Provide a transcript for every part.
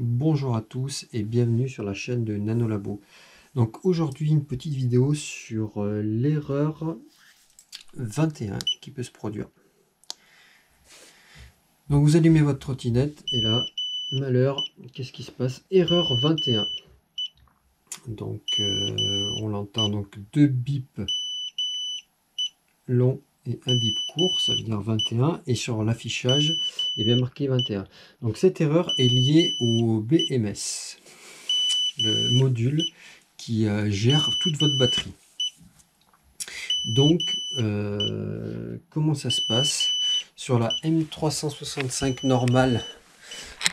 Bonjour à tous et bienvenue sur la chaîne de Nanolabo. Donc aujourd'hui une petite vidéo sur euh, l'erreur 21 qui peut se produire. Donc vous allumez votre trottinette et là, malheur, qu'est-ce qui se passe? Erreur 21. Donc euh, on l'entend donc deux bips longs un bip court, ça veut dire 21, et sur l'affichage, il est bien marqué 21. Donc cette erreur est liée au BMS, le module qui euh, gère toute votre batterie. Donc, euh, comment ça se passe Sur la M365 normale,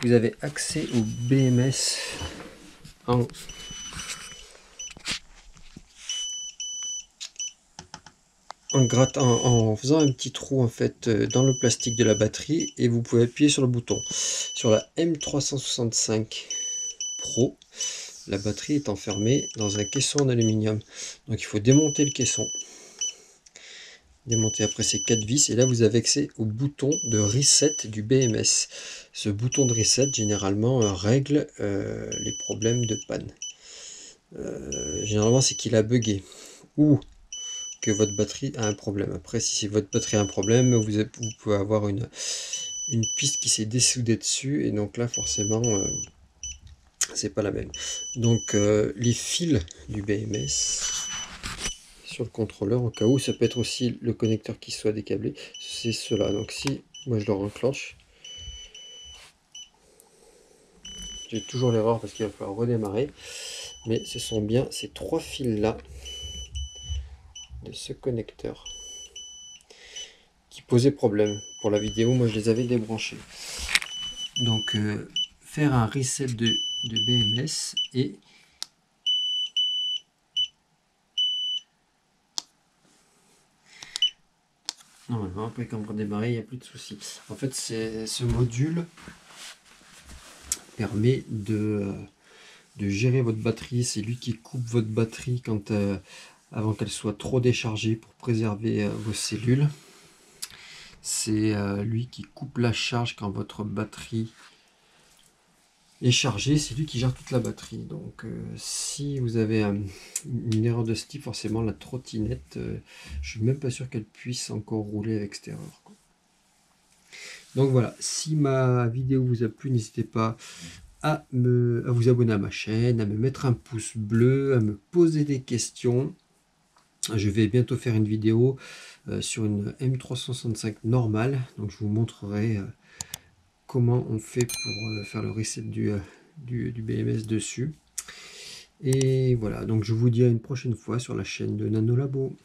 vous avez accès au BMS en en, en, faisant un petit trou en fait euh, dans le plastique de la batterie et vous pouvez appuyer sur le bouton. Sur la M365 Pro, la batterie est enfermée dans un caisson en aluminium. Donc il faut démonter le caisson. Démonter après ces quatre vis et là vous avez accès au bouton de reset du BMS. Ce bouton de reset généralement euh, règle euh, les problèmes de panne. généralement c'est qu'il a bugué ou votre batterie a un problème. Après, si votre batterie a un problème, vous, pouvez avoir une, une piste qui s'est dessoudée dessus, et donc là, forcément, euh, c'est pas la même. Donc, euh, les fils du BMS sur le contrôleur, au cas où, ça peut être aussi le connecteur qui soit décablé, c'est cela. Donc, si moi je le enclenche, j'ai toujours l'erreur parce qu'il va falloir redémarrer, mais ce sont bien ces trois fils là ce connecteur qui posait problème pour la vidéo. Moi je les avais débranchés. Donc euh, faire un reset de, BMS et normalement après quand on démarrer il n'y a plus de soucis. En fait c'est ce module permet de, de gérer votre batterie. C'est lui qui coupe votre batterie quand euh, avant qu'elle soit trop déchargée pour préserver euh, vos cellules. C'est euh, lui qui coupe la charge quand votre batterie est chargée. C'est lui qui gère toute la batterie. Donc euh, si vous avez une erreur de ce forcément la trottinette, je suis même pas sûr qu'elle puisse encore rouler avec cette erreur. Donc voilà, si ma vidéo vous a plu, n'hésitez pas à, me, à vous abonner à ma chaîne, à me mettre un pouce bleu, à me poser des questions. Je vais bientôt faire une vidéo euh, sur une M365 normale. Donc je vous montrerai euh, comment on fait pour euh, faire le reset du, BMS dessus. Et voilà, donc je vous dis à une prochaine fois sur la chaîne de Nanolabo. Labo.